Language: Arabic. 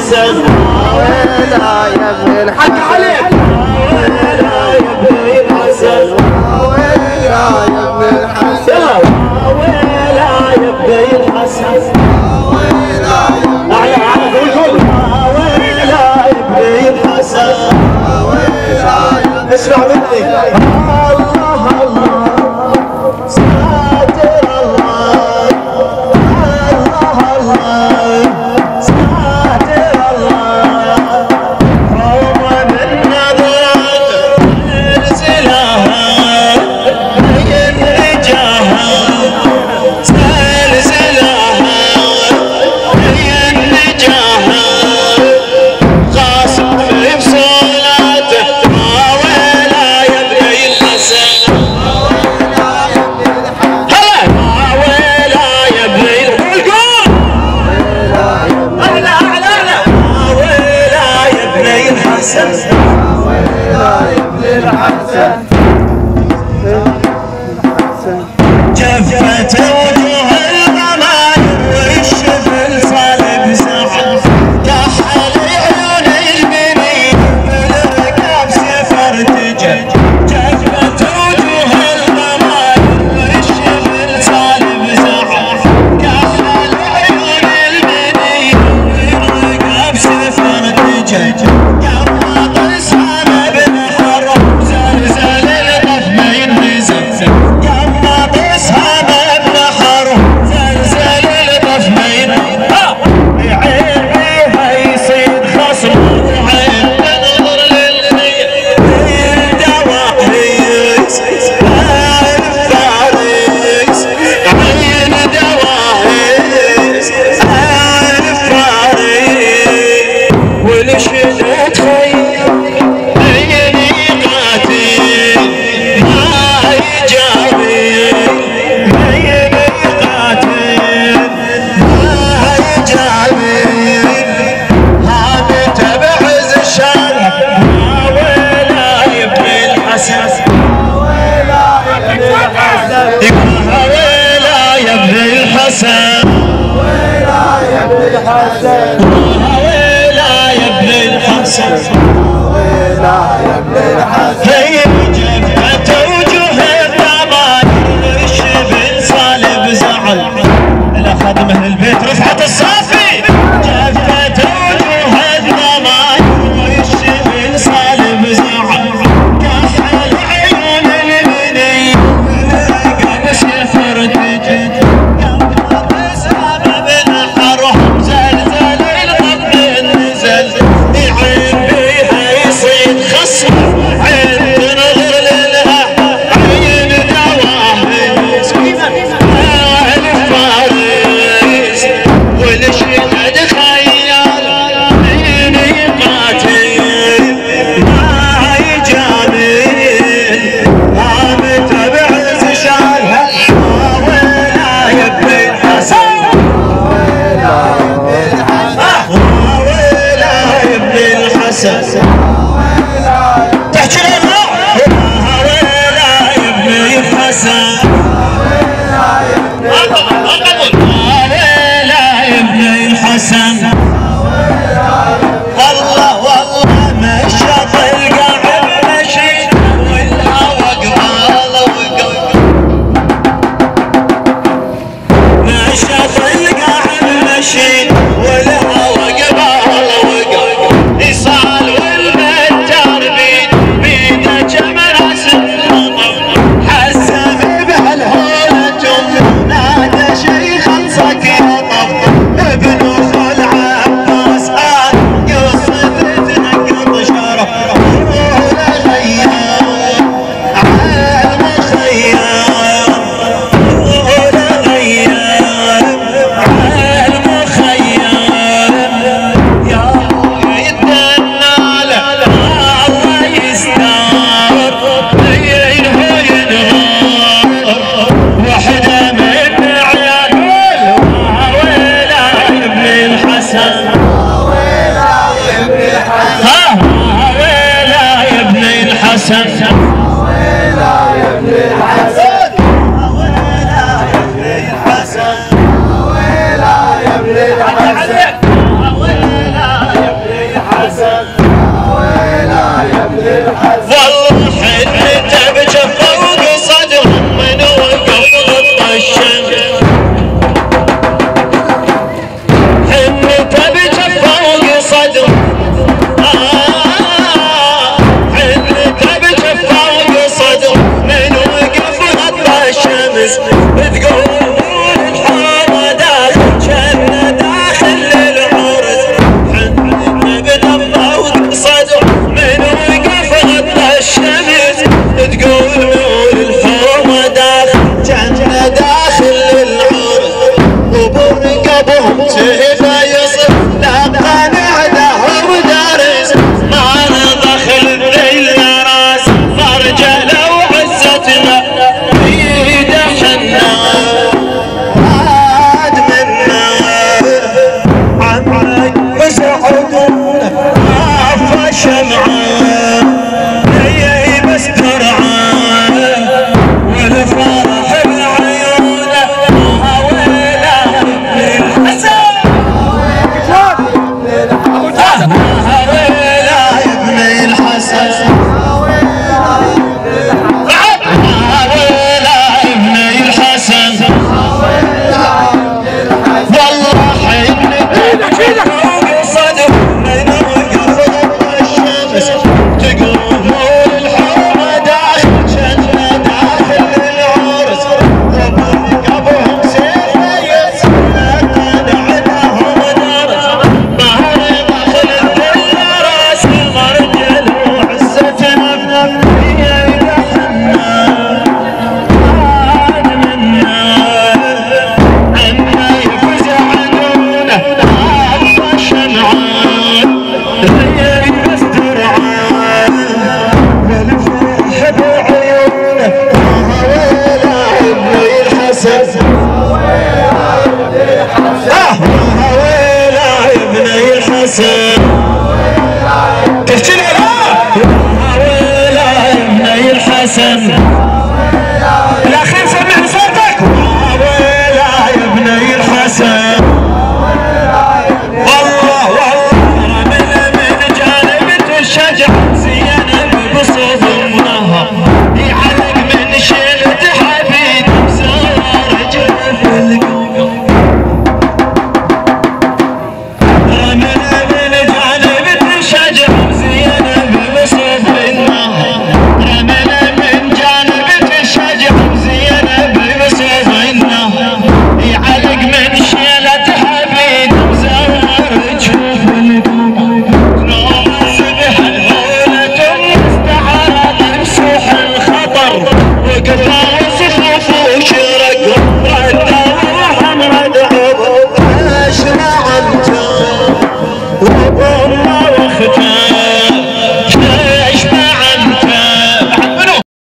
حسن ويلا يا ويلا يا ابن الحسن. ويلا يا ابن الحسن ويلا يا ابن الحسن. الشمس ويرايب للحسن جفت وجوه المناير والشبل صلب زحف كحل عيون المنير بالركاب سفر تجد جفت وجوه المناير والشبل صلب زحف كحل عيون المنير بالركاب سفر تجد person. Good time.